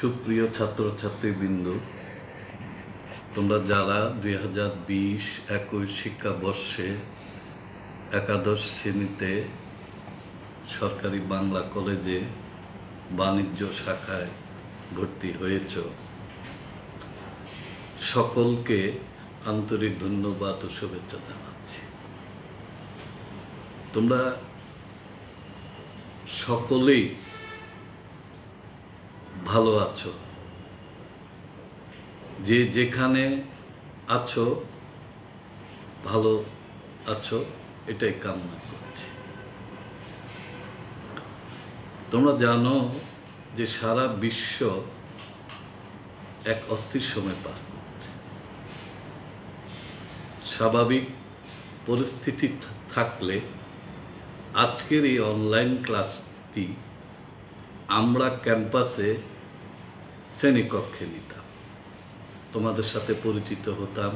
সুপ্রিয় ছাত্রছাত্রীবৃন্দ, তোমরা যারা দুই হাজার বিশ একুশ শিক্ষাবর্ষে একাদশ শ্রেণীতে সরকারি বাংলা কলেজে বাণিজ্য শাখায় ভর্তি হয়েছ, সকলকে আন্তরিক ধন্যবাদ ও শুভেচ্ছা জানাচ্ছি। তোমরা সকলেই ভালো আছো। যে যেখানে আছো, ভালো আছো, এটাই কামনা করছি। তোমরা জানো যে সারা বিশ্ব এক অস্থির সময় পার করছে। স্বাভাবিক পরিস্থিতি থাকলে আজকের এই অনলাইন ক্লাসটি আমরা ক্যাম্পাসে শ্রেণীকক্ষে নিতাম। তোমাদের সাথে পরিচিত হতাম,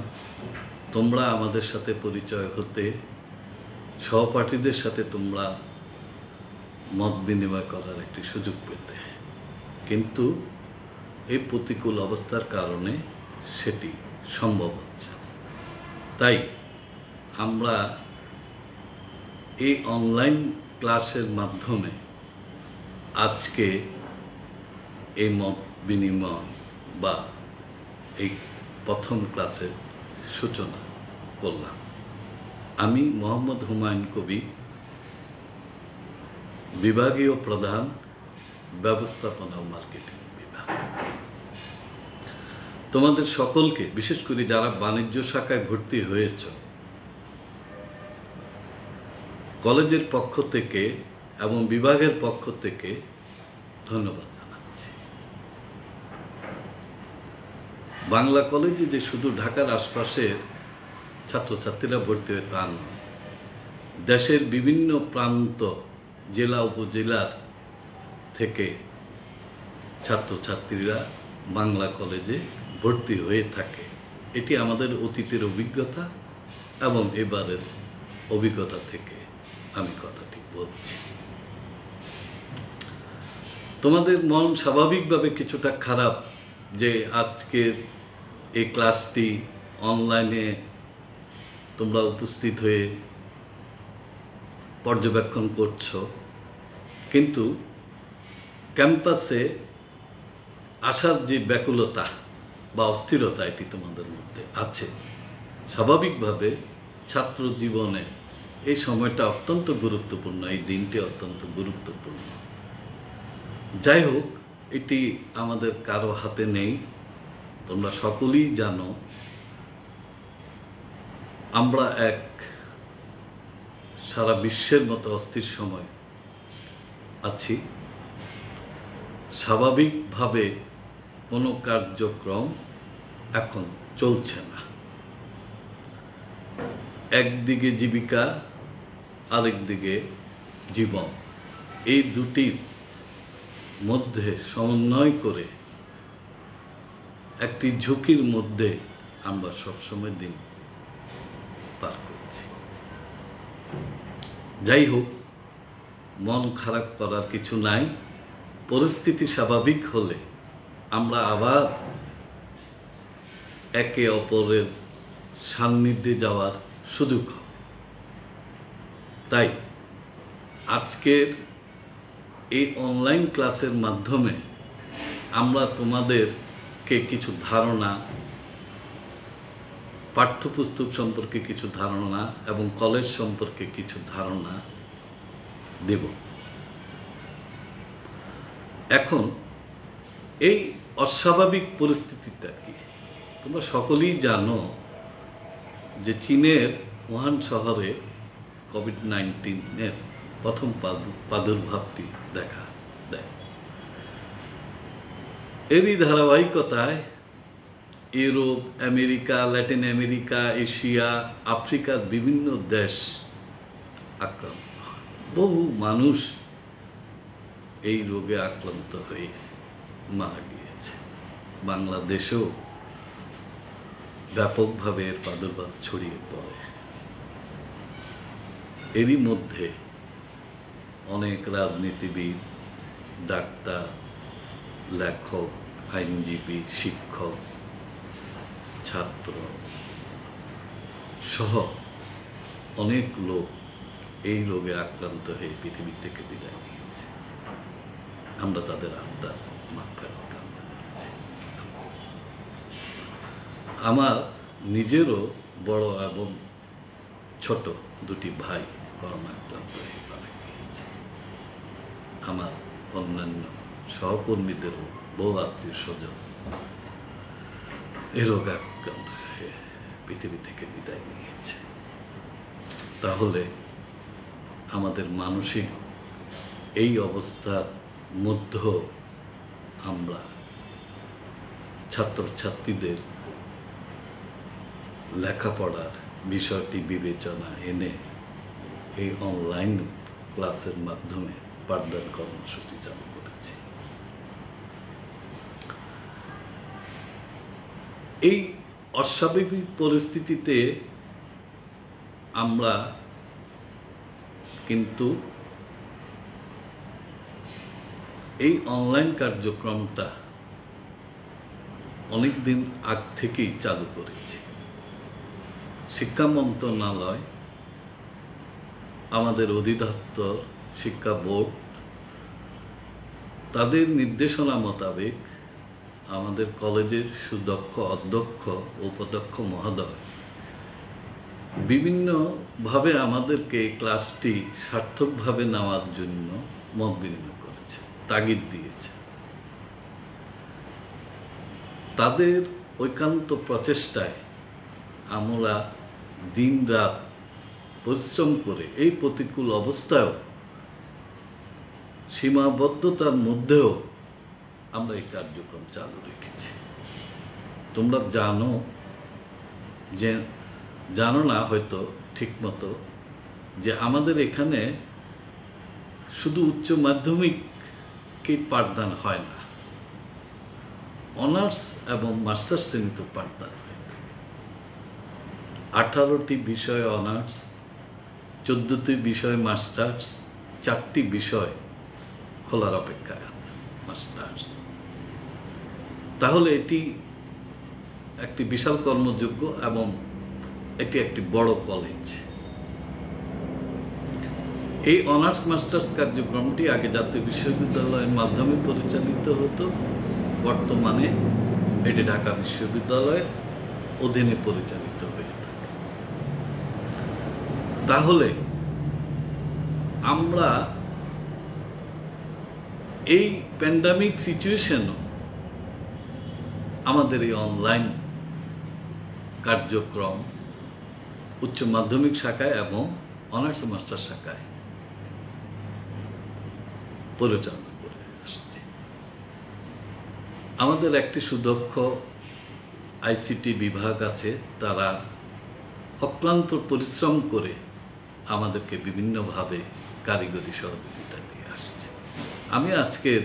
তোমরা আমাদের সাথে পরিচয় হতে, সহপাঠীদের সাথে তোমরা মত বিনিময় করার একটি সুযোগ পেতে। কিন্তু এই প্রতিকূল অবস্থার কারণে সেটি সম্ভব হচ্ছে তাই আমরা এই অনলাইন ক্লাসের মাধ্যমে আজকে এই মত বিনিময় বা এই প্রথম ক্লাসের সূচনা করলাম। আমি মোহাম্মদ হুমায়ুন কবি, বিভাগীয় প্রধান, ব্যবস্থাপনা ও মার্কেটিং বিভাগ। তোমাদের সকলকে, বিশেষ করে যারা বাণিজ্য শাখায় ভর্তি হয়েছ, কলেজের পক্ষ থেকে এবং বিভাগের পক্ষ থেকে ধন্যবাদ জানাচ্ছি বাংলা কলেজে যে শুধু ঢাকার আশপাশের ছাত্রছাত্রীরা ভর্তি হয় তা নয়, দেশের বিভিন্ন প্রান্ত, জেলা উপজেলার থেকে ছাত্রছাত্রীরা বাংলা কলেজে ভর্তি হয়ে থাকে। এটি আমাদের অতীতের অভিজ্ঞতা এবং এবারের অভিজ্ঞতা থেকে আমি কথাটি বলছি। তোমাদের মন স্বাভাবিকভাবে কিছুটা খারাপ যে আজকের এই ক্লাসটি অনলাইনে তোমরা উপস্থিত হয়ে পর্যবেক্ষণ করছ। কিন্তু ক্যাম্পাসে আসার যে ব্যাকুলতা বা অস্থিরতা এটি তোমাদের মধ্যে আছে, স্বাভাবিকভাবে ছাত্র জীবনে এই সময়টা অত্যন্ত গুরুত্বপূর্ণ, এই দিনটি অত্যন্ত গুরুত্বপূর্ণ। যাই হোক, এটি আমাদের কারও হাতে নেই। তোমরা সকলেই জানো, আমরা এক সারা বিশ্বের মতো অস্থির সময় আছি। স্বাভাবিকভাবে কোনো কার্যক্রম এখন চলছে না। একদিকে জীবিকা আরেকদিকে জীবন। এই দুটির মধ্যে সমন্বয় করে একটি ঝুঁকির মধ্যে আমরা সবসময় দিন পার করছি। যাই হোক, মন খারাপ করার কিছু নাই। পরিস্থিতি স্বাভাবিক হলে আমরা আবার একে অপরের সান্নিধ্যে যাওয়ার সুযোগ হবে। তাই আজকের এই অনলাইন ক্লাসের মাধ্যমে আমরা তোমাদেরকে কিছু ধারণা, পাঠ্যপুস্তক সম্পর্কে কিছু ধারণা এবং কলেজ সম্পর্কে কিছু ধারণা দেব। এখন এই অস্বাভাবিক পরিস্থিতিটা কি? তোমরা সকলেই জানো যে চীনের ওহান শহরে কোভিড নাইন্টিনের প্রথম প্রাদুর্ভাবটি দেখা দেয়। এরই ধারাবাহিকতায় Europe, America, Latin America, Asia, আফ্রিকার বিভিন্ন দেশ আক্রান্ত। বহু মানুষ এই রোগে আক্রান্ত হয়ে মারা গিয়েছে। বাংলাদেশেও ব্যাপকভাবে এর প্রাদুর্ভাব ছড়িয়ে পড়ে। এরই মধ্যে অনেক রাজনীতিবিদ, ডাক্তার, লেখক আইনজীবী, শিক্ষক, ছাত্র সহ অনেক লোক এই রোগে আক্রান্ত হয়ে পৃথিবী থেকে বিদায় নিয়েছে। আমরা তাদের আত্মার মাগফিরাত আমার নিজেরও বড় এবং ছোট দুটি ভাই করোনা আক্রান্ত হয়ে মারা গিয়েছে। আমার অন্যান্য সহকর্মীদেরও বহু আত্মীয় স্বজন এ রোগে আক্রান্ত হয়ে পৃথিবী থেকে বিদায় নিয়েছে তাহলে আমাদের মানসিক এই অবস্থার মধ্যেও আমরা ছাত্রছাত্রীদের লেখাপড়ার বিষয়টি বিবেচনা এনে এই অনলাইন ক্লাসের মাধ্যমে পাঠদান কর্মসূচি চালু করেছি এই অস্বাভাবিক পরিস্থিতিতে আমরা কিন্তু এই অনলাইন কার্যক্রমটা অনেক দিন আগ থেকেই চালু করেছি। শিক্ষা মন্ত্রণালয়, আমাদের অধিদপ্তর, শিক্ষা বোর্ড, তাদের নির্দেশনা মোতাবেক আমাদের কলেজের সুদক্ষ, অধ্যক্ষ, উপাধ্যক্ষ, মহোদয়। বিভিন্নভাবে আমাদেরকে ক্লাসটি সার্থকভাবে নেওয়ার জন্য মত বিনিময় করেছে, তাগিদ দিয়েছে। তাদের ঐকান্ত প্রচেষ্টায় আমরা দিন রাত পরিশ্রম করে এই প্রতিকূল অবস্থায়ও, সীমাবদ্ধতার মধ্যেও আমরা এই কার্যক্রম চালু রেখেছি। তোমরা জানো যে, জানো না হয়তো ঠিকমতো, যে আমাদের এখানে শুধু উচ্চ মাধ্যমিককে পাঠদান হয় না, অনার্স এবং মাস্টার্স শ্রেণীতে পাঠদান হয়ে থাকে। আঠারোটি বিষয় অনার্স, চোদ্দটি বিষয় মাস্টার্স, চারটি বিষয় খোলার অপেক্ষায় আছে, মাস্টার্স। তাহলে এটি একটি বিশাল কর্মযোগ্য এবং এটি একটি বড় কলেজ এই অনার্স মাস্টার্স কার্যক্রমটি আগে জাতীয় বিশ্ববিদ্যালয়ের মাধ্যমে পরিচালিত হতো। বর্তমানে এটি ঢাকা বিশ্ববিদ্যালয়ের অধীনে পরিচালিত হয়ে থাকে। তাহলে আমরা এই প্যান্ডামিক সিচুয়েশনও আমাদের এই অনলাইন কার্যক্রম উচ্চ মাধ্যমিক শাখায় এবং অনার্স মাস্টার শাখায় পরিচালনা করে আসছে। আমাদের একটি সুদক্ষ আইসিটি বিভাগ আছে, তারা অক্লান্ত পরিশ্রম করে আমাদেরকে বিভিন্নভাবে কারিগরি সহযোগিতা দিয়ে আসছে। আমি আজকের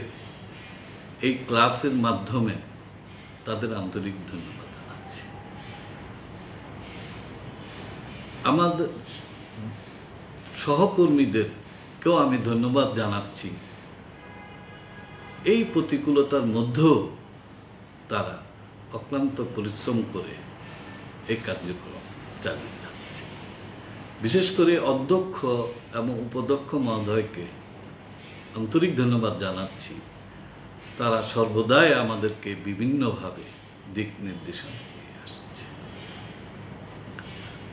এই ক্লাসের মাধ্যমে তাদের আন্তরিক ধন্যবাদ জানাচ্ছি। আমাদের সহকর্মীদেরকেও আমি ধন্যবাদ জানাচ্ছি। এই প্রতিকূলতার মধ্যেও তারা অক্লান্ত পরিশ্রম করে এই কার্যক্রম চালিয়ে যাচ্ছে। বিশেষ করে অধ্যক্ষ এবং উপাধ্যক্ষ মহোদয়কে আন্তরিক ধন্যবাদ জানাচ্ছি। তারা সর্বদাই আমাদেরকে বিভিন্নভাবে দিক নির্দেশনা দিয়ে আসছে।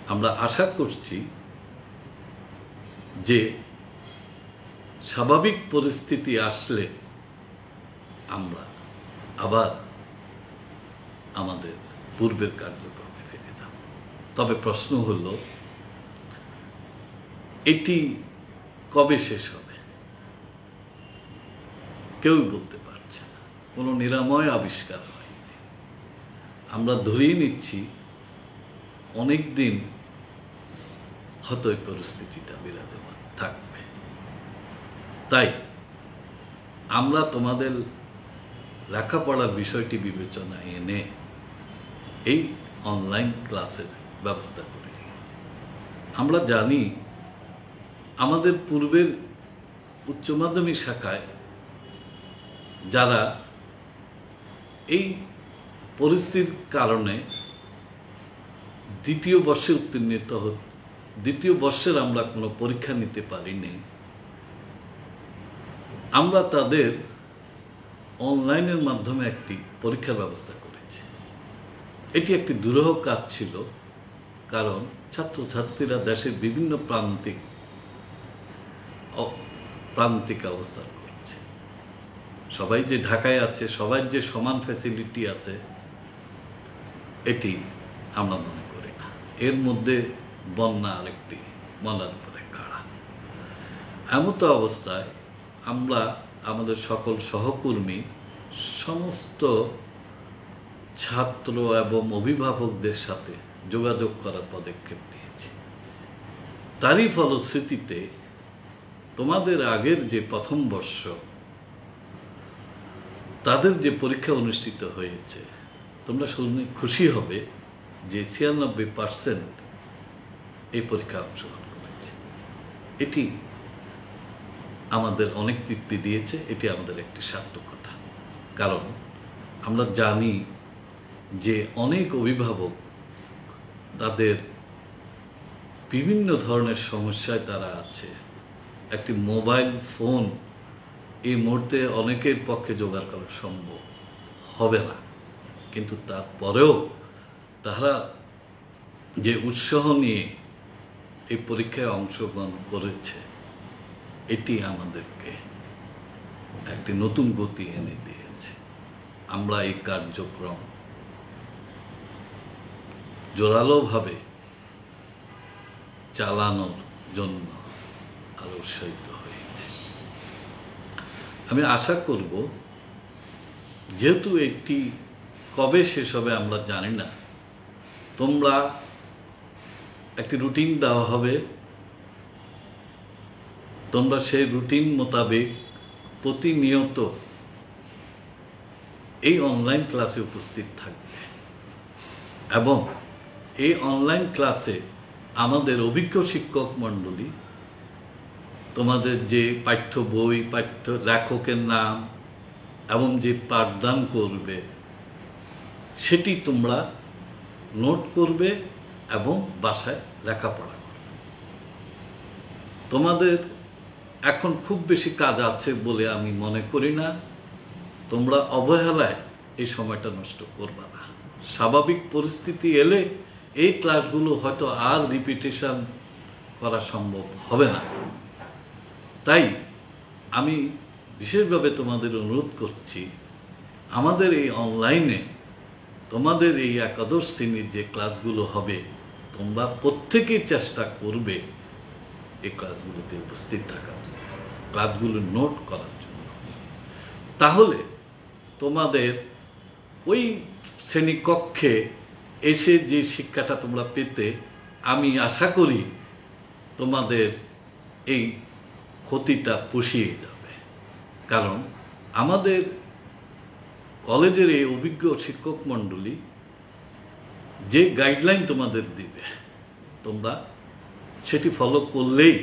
আমরা আশা করছি যে স্বাভাবিক পরিস্থিতি আসলে আমরা আবার আমাদের পূর্বের কার্যক্রমে ফিরে যাব। তবে প্রশ্ন হল, এটি কবে শেষ হবে? কেউই বলতে পারছে না। কোনো নিরাময় আবিষ্কার হয়নি আমরা ধরেই নিচ্ছি অনেক দিন হয়তো এই পরিস্থিতিটা বিরাজমান থাকবে। তাই আমরা তোমাদের লেখাপড়ার বিষয়টি বিবেচনা এনে এই অনলাইন ক্লাসের ব্যবস্থা করে নিয়েছি আমরা জানি আমাদের পূর্বের উচ্চ মাধ্যমিক শাখায় যারা এই পরিস্থিতির কারণে দ্বিতীয় বর্ষে উত্তীর্ণিত দ্বিতীয় বর্ষের আমরা কোনো পরীক্ষা নিতে পারিনি আমরা তাদের অনলাইনের মাধ্যমে একটি পরীক্ষার ব্যবস্থা করেছি। এটি একটি দুরূহ কাজ ছিল, কারণ ছাত্রছাত্রীরা দেশের বিভিন্ন প্রান্তিক প্রান্তিক অবস্থান সবাই যে ঢাকায় আছে, সবার যে সমান ফ্যাসিলিটি আছে, এটি আমরা মনে করি না। এর মধ্যে বন্যা আরেকটি মলার উপরে খাড়া এমত অবস্থায় আমরা আমাদের সকল সহকর্মী, সমস্ত ছাত্র এবং অভিভাবকদের সাথে যোগাযোগ করার পদক্ষেপ নিয়েছি। তারই ফলশ্রুতিতে তোমাদের আগের যে প্রথম বর্ষ তাদের যে পরীক্ষা অনুষ্ঠিত হয়েছে, তোমরা শুনে খুশি হবে যে ছিয়ানব্বই পার্সেন্ট এই পরীক্ষা অংশগ্রহণ করেছে। এটি আমাদের অনেক তৃপ্তি দিয়েছে, এটি আমাদের একটি সার্থকতা কারণ আমরা জানি যে অনেক অভিভাবক তাদের বিভিন্ন ধরনের সমস্যায় তারা আছে। একটি মোবাইল ফোন এই মুহূর্তে অনেকের পক্ষে জোগাড় করা সম্ভব হবে না। কিন্তু তারপরেও তারা যে উৎসাহ নিয়ে এই পরীক্ষায় অংশগ্রহণ করেছে, এটি আমাদেরকে একটি নতুন গতি এনে দিয়েছে। আমরা এই কার্যক্রম জোরালোভাবে চালানোর জন্য আরও উৎসাহিত আমি আশা করব, যেহেতু একটি কবে শেষ হবে আমরা জানি না, তোমরা একটি রুটিন দেওয়া হবে। তোমরা সেই রুটিন মোতাবেক প্রতিনিয়ত এই অনলাইন ক্লাসে উপস্থিত থাকবে এবং এই অনলাইন ক্লাসে আমাদের অভিজ্ঞ শিক্ষক মণ্ডলী তোমাদের যে পাঠ্য বই, পাঠ্য লেখকের নাম, এবং যে পাঠদান করবে, সেটি তোমরা নোট করবে এবং বাসায় লেখাপড়া করবে। তোমাদের এখন খুব বেশি কাজ আছে বলে আমি মনে করি না। তোমরা অবহেলায় এই সময়টা নষ্ট করবা না। স্বাভাবিক পরিস্থিতি এলে এই ক্লাসগুলো হয়তো আর রিপিটেশন করা সম্ভব হবে না। তাই আমি বিশেষভাবে তোমাদের অনুরোধ করছি, আমাদের এই অনলাইনে তোমাদের এই একাদশ শ্রেণির যে ক্লাসগুলো হবে, তোমরা প্রত্যেকেই চেষ্টা করবে এই ক্লাসগুলোতে উপস্থিত থাকার জন্য ক্লাসগুলো নোট করার জন্য। তাহলে তোমাদের ওই শ্রেণীকক্ষে এসে যে শিক্ষাটা তোমরা পেতে, আমি আশা করি তোমাদের এই ক্ষতিটা পুষিয়ে যাবে। কারণ আমাদের কলেজের এই অভিজ্ঞ শিক্ষক মণ্ডলী যে গাইডলাইন তোমাদের দিবে, তোমরা সেটি ফলো করলেই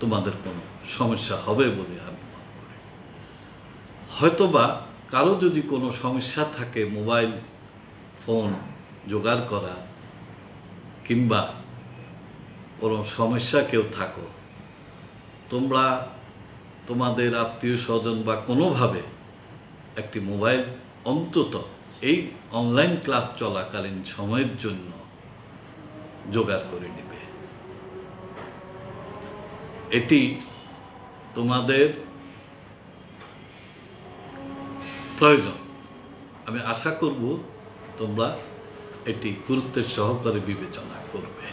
তোমাদের কোনো সমস্যা হবে বলে আমি মনে করি। হয়তোবা কারও যদি কোনো সমস্যা থাকে মোবাইল ফোন, জোগাড় করা, কিংবা কোনো সমস্যা কেউ থাকো। তোমরা তোমাদের আত্মীয় স্বজন বা কোনোভাবে একটি মোবাইল, অন্তত এই অনলাইন ক্লাস চলাকালীন সময়ের জন্য জোগাড় করে নেবে। এটি তোমাদের প্রয়োজন। আমি আশা করব তোমরা এটি গুরুত্বের সহকারে বিবেচনা করবে।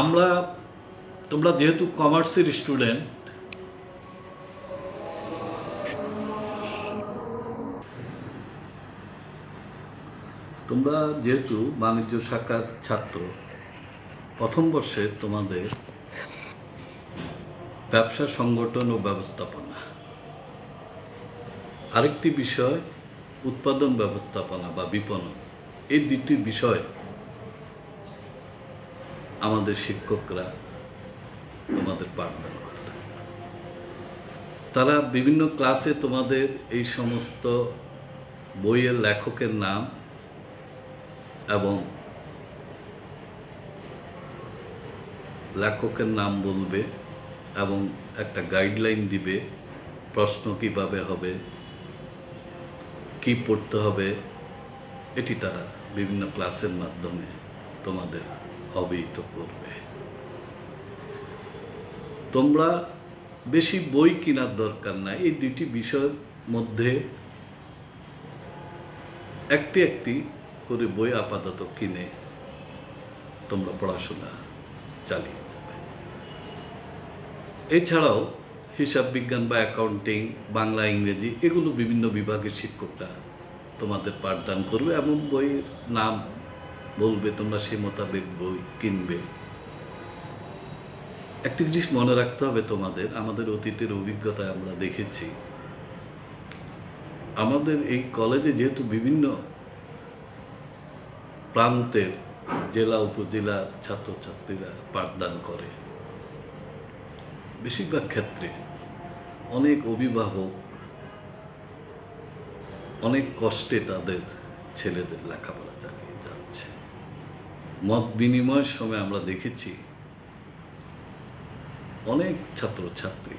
আমরা, তোমরা যেহেতু কমার্সের স্টুডেন্ট, তোমরা যেহেতু বাণিজ্য শাখার ছাত্র, প্রথম বর্ষে তোমাদের ব্যবসা সংগঠন ও ব্যবস্থাপনা। আরেকটি বিষয়, উৎপাদন ব্যবস্থাপনা বা বিপণন। এই দুটি বিষয় আমাদের শিক্ষকরা তোমাদের পাঠদান করতে। তারা বিভিন্ন ক্লাসে তোমাদের এই সমস্ত বইয়ের লেখকের নাম এবং লেখকের নাম বলবে এবং একটা গাইডলাইন দিবে, প্রশ্ন কীভাবে হবে, কি পড়তে হবে, এটি তারা বিভিন্ন ক্লাসের মাধ্যমে তোমাদের অবহিত করবে। তোমরা বেশি বই কেনার দরকার নাই। এই দুইটি বিষয়ের মধ্যে একটি একটি করে বই আপাতত কিনে তোমরা পড়াশোনা চালিয়ে যাবে। এছাড়াও হিসাব বিজ্ঞান বা অ্যাকাউন্টিং, বাংলা, ইংরেজি এগুলো বিভিন্ন বিভাগের শিক্ষকরা তোমাদের পাঠদান করবে এমন বইয়ের নাম বলবে, তোমরা সেই মোতাবেক বই কিনবে। একটি জিনিস মনে রাখতে হবে তোমাদের, আমাদের অতীতের অভিজ্ঞতায় আমরা দেখেছি। আমাদের এই কলেজে যেহেতু বিভিন্ন প্রান্তের জেলা, উপজেলার ছাত্রছাত্রীরা পাঠদান করে, বেশিরভাগ ক্ষেত্রে অনেক অভিভাবক অনেক কষ্টে তাদের ছেলেদের লেখাপড়া মত বিনিময়ের সময় আমরা দেখেছি, অনেক ছাত্রছাত্রী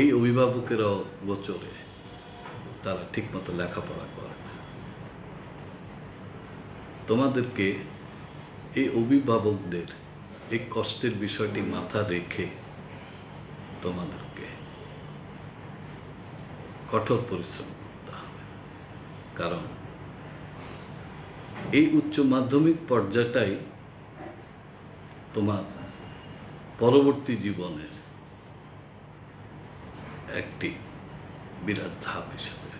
এই অভিভাবকেরাও গোচরে তারা ঠিকমতো লেখাপড়া করে না। তোমাদেরকে এই অভিভাবকদের এই কষ্টের বিষয়টি মাথা রেখে তোমাদেরকে কঠোর পরিশ্রম করতে হবে। কারণ এই উচ্চ মাধ্যমিক পর্যায়টাই তোমার পরবর্তী জীবনের একটি বিরাট ধাপ হিসাবে।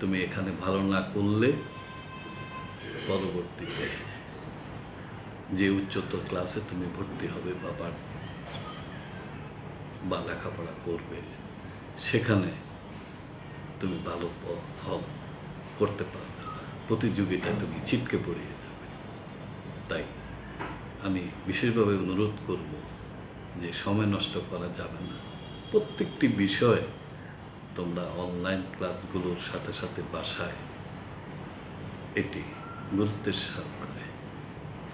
তুমি এখানে ভালো না করলে পরবর্তীতে যে উচ্চতর ক্লাসে তুমি ভর্তি হবে বা বা লেখাপড়া করবে, সেখানে তুমি ভালো ফল করতে পারবে। না প্রতিযোগিতায় তুমি ছিটকে পড়িয়ে যাবে। তাই আমি বিশেষভাবে অনুরোধ করব যে সময় নষ্ট করা যাবে না। প্রত্যেকটি বিষয় তোমরা অনলাইন ক্লাসগুলোর সাথে সাথে বাসায় এটি গুরুত্বের সহকারে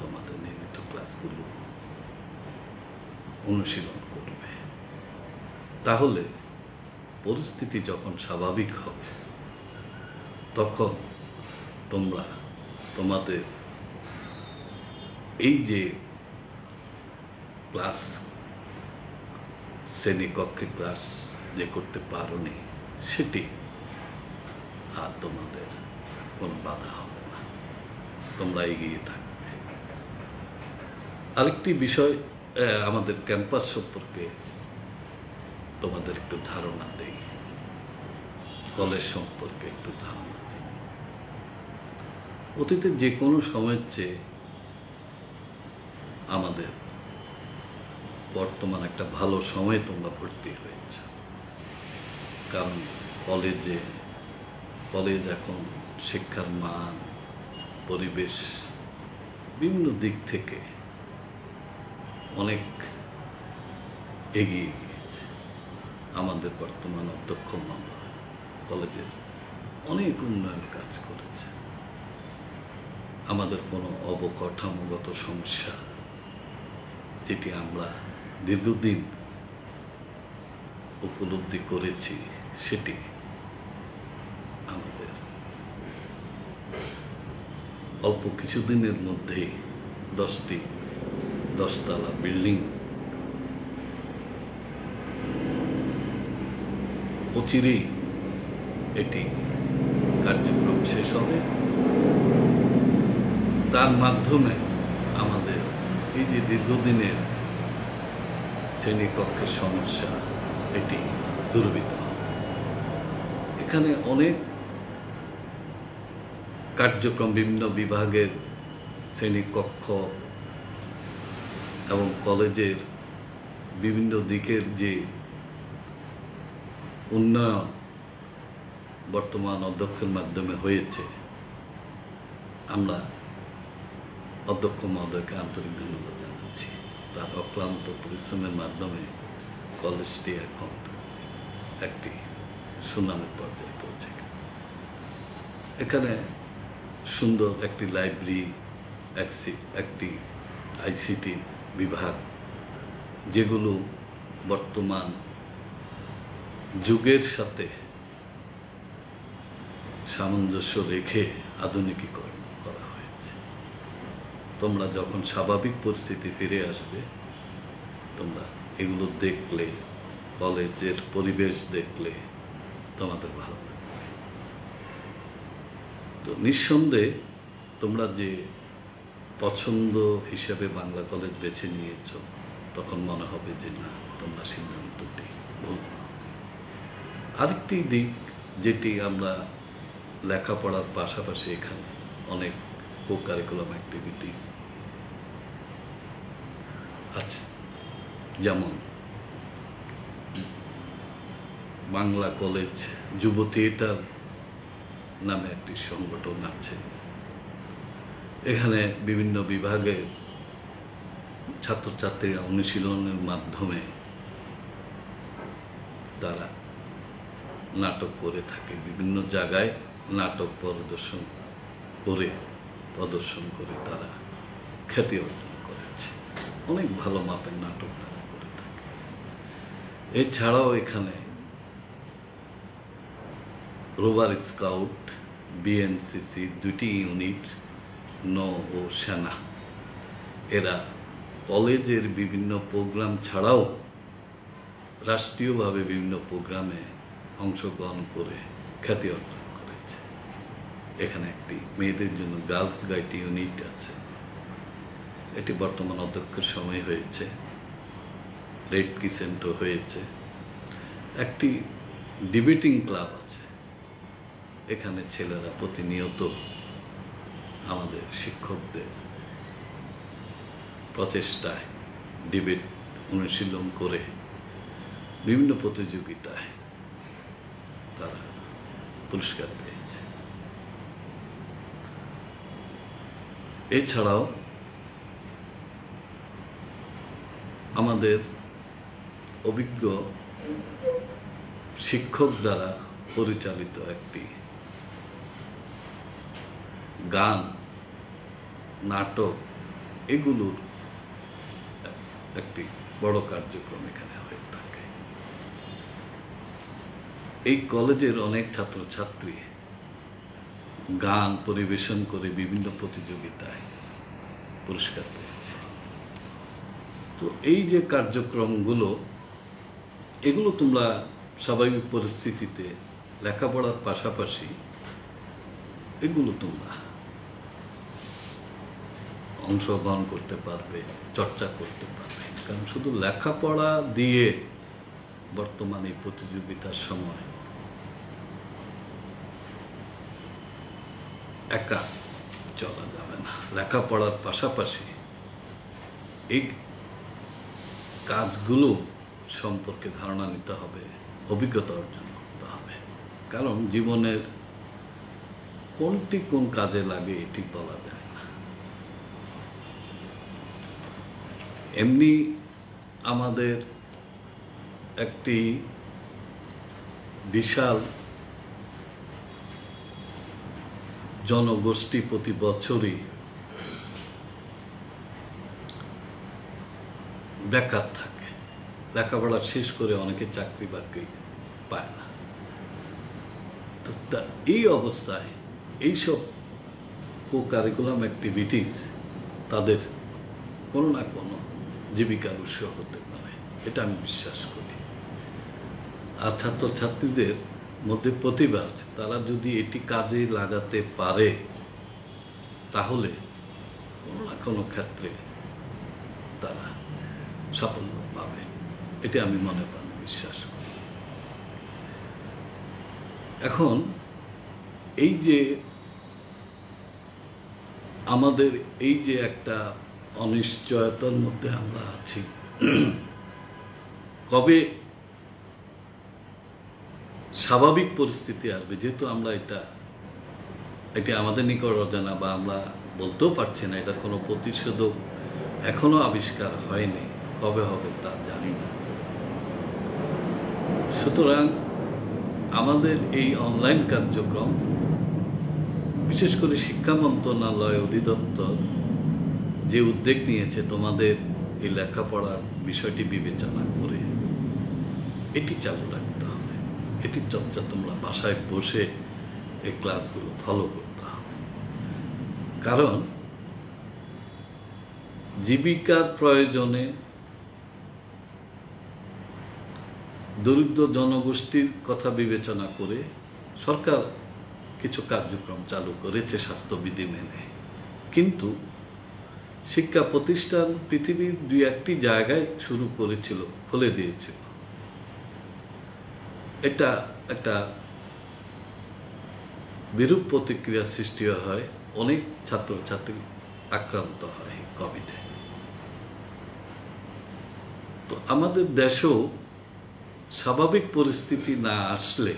তোমাদের নিয়মিত ক্লাসগুলো অনুশীলন করবে। তাহলে পরিস্থিতি যখন স্বাভাবিক হবে, তখন তোমরা, তোমাদের। এই যে ক্লাস, শ্রেণীকক্ষে ক্লাস যে করতে পারোনি, সেটি আর তোমাদের কোনো বাধা হবে না। তোমরা এগিয়ে থাকবে। আরেকটি বিষয় আমাদের ক্যাম্পাস সম্পর্কে তোমাদের একটু ধারণা দেই। কলেজ সম্পর্কে একটু ধারণা দেই অতীতে যে কোনো সময়ের চেয়ে আমাদের বর্তমান একটা ভালো সময়ে তোমরা ভর্তি হয়েছ। কারণ কলেজে, কলেজ এখন শিক্ষার মান, পরিবেশ বিভিন্ন দিক থেকে অনেক এগিয়ে গিয়েছে। আমাদের বর্তমান অধ্যক্ষ মহোদয় কলেজের অনেক উন্নয়ন কাজ করেছে। আমাদের কোনো অবকাঠামোগত সমস্যা যেটি আমরা দীর্ঘদিন উপলব্ধি করেছি, সেটি আমাদের অল্প কিছুদিনের মধ্যেই দশটি দশতলা বিল্ডিং অচিরেই এটি কার্যক্রম শেষ হবে। তার মাধ্যমে আমাদের এই যে দীর্ঘদিনের শ্রেণীকক্ষের সমস্যা, এটি দূরীভূত। হবে এখানে অনেক কার্যক্রম বিভিন্ন বিভাগের শ্রেণীকক্ষ এবং কলেজের বিভিন্ন দিকের যে উন্নয়ন বর্তমান অধ্যক্ষের মাধ্যমে হয়েছে, আমরা অধ্যক্ষ মহোদয়কে আন্তরিক ধন্যবাদ জানাচ্ছি। তার অক্লান্ত পরিশ্রমের মাধ্যমে কলেজটি এখন একটি সুনামের পর্যায়ে পৌঁছে এখানে সুন্দর একটি লাইব্রেরি একটি আইসিটি বিভাগ, যেগুলো বর্তমান যুগের সাথে সামঞ্জস্য রেখে আধুনিকীকরণ। তোমরা যখন স্বাভাবিক পরিস্থিতি ফিরে আসবে, তোমরা এগুলো দেখলে, কলেজের পরিবেশ দেখলে তোমাদের ভালো তো নিঃসন্দেহে তোমরা যে পছন্দ হিসেবে বাংলা কলেজ বেছে নিয়েছ, তখন মনে হবে যে না, তোমরা সিদ্ধান্তটি ভুল আরেকটি দিক যেটি আমরা লেখাপড়ার পাশাপাশি এখানে অনেক অ্যাক্টিভিটিস আছে যেমন বাংলা কলেজ যুব থিয়েটার নামে একটি সংগঠন আছে। এখানে বিভিন্ন বিভাগের ছাত্রছাত্রীরা অনুশীলনের মাধ্যমে তারা নাটক করে থাকে। বিভিন্ন জায়গায় নাটক পরিদর্শন করে। প্রদর্শন করে তারা, খ্যাতি অর্জন করেছে। অনেক ভালো মাপের নাটক তারা করে থাকে। এছাড়াও এখানে রোবার স্কাউট, বিএনসিসি দুটি ইউনিট, নৌ ও সেনা। এরা কলেজের বিভিন্ন প্রোগ্রাম ছাড়াও রাষ্ট্রীয়ভাবে বিভিন্ন প্রোগ্রামে অংশগ্রহণ করে খ্যাতি অর্জন এখানে একটি মেয়েদের জন্য গার্লস গাইড ইউনিট আছে। এটি বর্তমান অধ্যক্ষের সময় হয়েছে। রেড কিসেন্টও হয়েছে। একটি ডিবেটিং ক্লাব আছে। এখানে ছেলেরা প্রতিনিয়ত আমাদের শিক্ষকদের প্রচেষ্টায় ডিবেট অনুশীলন করে বিভিন্ন প্রতিযোগিতায় তারা পুরস্কার পেয়েছে। এছাড়াও আমাদের অভিজ্ঞ শিক্ষক দ্বারা পরিচালিত একটি গান, নাটক, এগুলোর একটি বড় কার্যক্রম এখানে হয়ে থাকে। এই কলেজের অনেক ছাত্রছাত্রী গান পরিবেশন করে বিভিন্ন প্রতিযোগিতায় পুরস্কার পেয়েছে। তো এই যে কার্যক্রমগুলো, এগুলো তোমরা স্বাভাবিক পরিস্থিতিতে লেখাপড়ার পাশাপাশি এগুলো তোমরা অংশগ্রহণ করতে পারবে, চর্চা করতে পারবে। কারণ শুধু লেখাপড়া দিয়ে বর্তমানে প্রতিযোগিতার সময় একা চলা যাবে না। লেখাপড়ার পাশাপাশি এই কাজগুলো সম্পর্কে ধারণা নিতে হবে, অভিজ্ঞতা অর্জন করতে হবে। কারণ জীবনের কোনটি কোন কাজে লাগে এটি বলা যায় না। এমনি আমাদের একটি বিশাল জনগোষ্ঠী প্রতি বছরই বেকার থাকে। লেখাপড়া শেষ করে অনেকে চাকরি বাকরি পায় না। তো এই অবস্থায় এইসব কো কারিকুলাম অ্যাক্টিভিটিস তাদের কোনো না কোনো জীবিকার উৎস হতে পারে, এটা আমি বিশ্বাস করি। আর ছাত্রছাত্রীদের মধ্যে প্রতিভা আছে তারা যদি এটি কাজে লাগাতে পারে, তাহলে কোনো না কোনো ক্ষেত্রে তারা সাফল্য পাবে। এটা আমি মনে প্রাণে বিশ্বাস করি। এখন, এই যে আমাদের এই যে একটা অনিশ্চয়তার মধ্যে আমরা আছি, কবে স্বাভাবিক পরিস্থিতি আসবে, যেহেতু আমরা এটা এটা আমাদের নিকট অজানা বা আমরা বলতেও পারছি না, এটার কোনো প্রতিষেধক এখনও আবিষ্কার হয়নি, কবে হবে তা জানি না। সুতরাং আমাদের এই অনলাইন কার্যক্রম, বিশেষ করে শিক্ষা মন্ত্রণালয় অধিদপ্তর যে উদ্যোগ নিয়েছে তোমাদের এই লেখাপড়ার বিষয়টি বিবেচনা করে, এটি চালু রাখতে হবে এটি চর্চা তোমরা বাসায় বসে এই ক্লাসগুলো ফলো করতে কারণ জীবিকার প্রয়োজনে দরিদ্র জনগোষ্ঠীর কথা বিবেচনা করে সরকার কিছু কার্যক্রম চালু করেছে স্বাস্থ্যবিধি মেনে। কিন্তু শিক্ষা প্রতিষ্ঠান পৃথিবীর দুই একটি জায়গায় শুরু করেছিল, খুলে দিয়েছিল। এটা একটা বিরূপ প্রতিক্রিয়া সৃষ্টি হয়, অনেক ছাত্রছাত্রী আক্রান্ত হয় কোভিডে তো আমাদের দেশেও স্বাভাবিক পরিস্থিতি না আসলে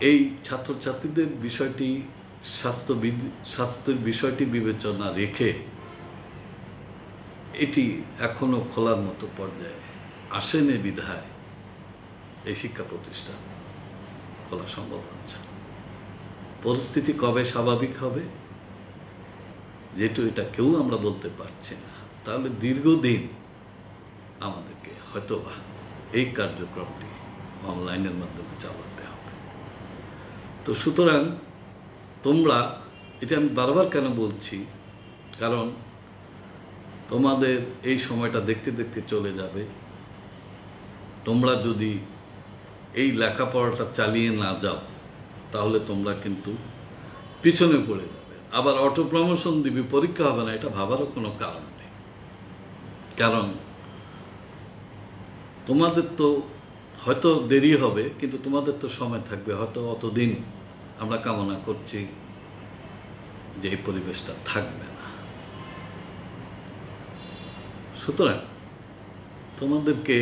এই ছাত্রছাত্রীদের বিষয়টি স্বাস্থ্যবিধি স্বাস্থ্যের বিষয়টি বিবেচনা রেখে এটি এখনও খোলার মতো পর্যায়ে আসেনি বিধায় এই শিক্ষা প্রতিষ্ঠান খোলা সম্ভব হচ্ছে পরিস্থিতি কবে স্বাভাবিক হবে, যেহেতু এটা কেউ আমরা বলতে পারছি না, তাহলে দীর্ঘদিন আমাদেরকে হয়তোবা এই কার্যক্রমটি অনলাইনের মাধ্যমে চালাতে হবে। তো সুতরাং তোমরা, এটা আমি বারবার কেন বলছি, কারণ তোমাদের এই সময়টা দেখতে দেখতে চলে যাবে। তোমরা যদি এই লেখাপড়াটা চালিয়ে না যাও, তাহলে তোমরা কিন্তু পিছনে পড়ে যাবে। আবার অটো প্রমোশন দিবি, পরীক্ষা হবে না, এটা ভাবারও কোনো কারণ নেই। কারণ তোমাদের তো হয়তো দেরি হবে, কিন্তু তোমাদের তো সময় থাকবে, হয়তো অতদিন আমরা কামনা করছি যে এই পরিবেশটা থাকবে না। সুতরাং তোমাদেরকে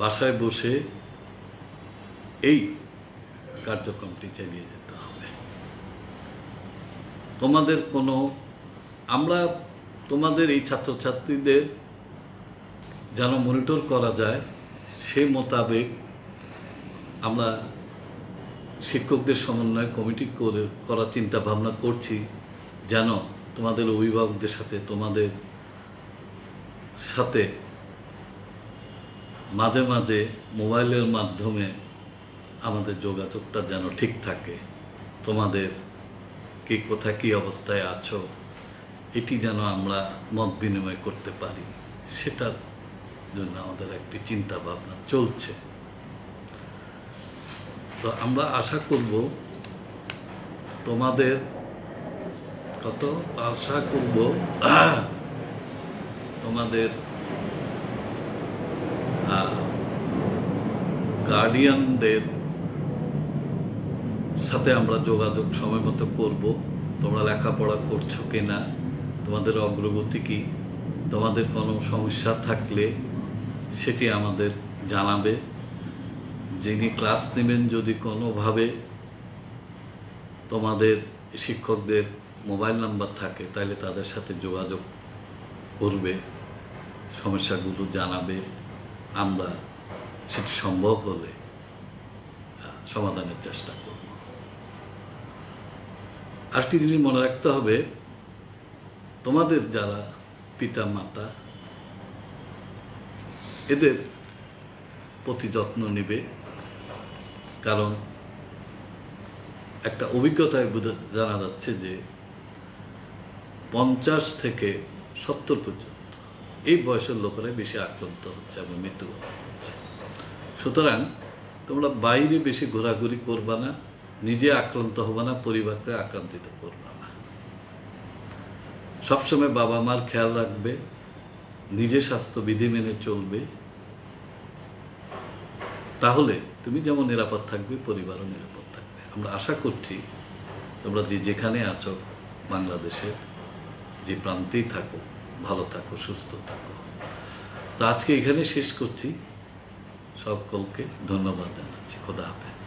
বাসায় বসে এই কার্যক্রমটি চালিয়ে যেতে হবে। তোমাদের কোনো, আমরা তোমাদের এই ছাত্রছাত্রীদের যেন মনিটর করা যায়, সে মোতাবেক আমরা শিক্ষকদের সমন্বয় কমিটি করে, করার চিন্তা ভাবনা করছি যেন তোমাদের অভিভাবকদের সাথে, তোমাদের সাথে মাঝে মাঝে মোবাইলের মাধ্যমে আমাদের যোগাযোগটা যেন ঠিক থাকে। তোমাদের কে কোথায় কী অবস্থায় আছো, এটি যেন আমরা মত বিনিময় করতে পারি, সেটার জন্য আমাদের একটি চিন্তা ভাবনা চলছে। তো আমরা আশা করব, তোমাদের কত আশা করব, তোমাদের গার্ডিয়ানদের সাথে আমরা যোগাযোগ সময় মতো করব। তোমরা লেখাপড়া করছ কি না তোমাদের অগ্রগতি কি, তোমাদের কোনো সমস্যা থাকলে সেটি আমাদের জানাবে। যিনি ক্লাস নেবেন যদি কোনোভাবে তোমাদের শিক্ষকদের মোবাইল নাম্বার থাকে, তাহলে তাদের সাথে যোগাযোগ করবে, সমস্যাগুলো জানাবে। আমরা সেটি সম্ভব হলে সমাধানের চেষ্টা করব। আরেকটি জিনিস মনে রাখতে হবে, তোমাদের যারা পিতা মাতা এদের প্রতি যত্ন নেবে, কারণ একটা অভিজ্ঞতায় বোঝা জানা যাচ্ছে যে পঞ্চাশ থেকে সত্তর পর্যন্ত এই বয়সের লোকেরাই বেশি আক্রান্ত হচ্ছে এবং মৃত্যুবরণ সুতরাং তোমরা বাইরে বেশি ঘোরাঘুরি করবা না, নিজে আক্রান্ত হবা না, পরিবারকে আক্রান্তিত করবা না। সবসময় বাবা মার খেয়াল রাখবে নিজে স্বাস্থ্যবিধি মেনে চলবে। তাহলে তুমি যেমন নিরাপদ থাকবে, পরিবারও নিরাপদ থাকবে। আমরা আশা করছি তোমরা যে যেখানে আছো, বাংলাদেশের, যে প্রান্তেই থাকো, ভালো থাকো, সুস্থ থাকো। তো আজকে এখানে শেষ করছি। সকলকে ধন্যবাদ জানাচ্ছি। খোদা হাফেজ।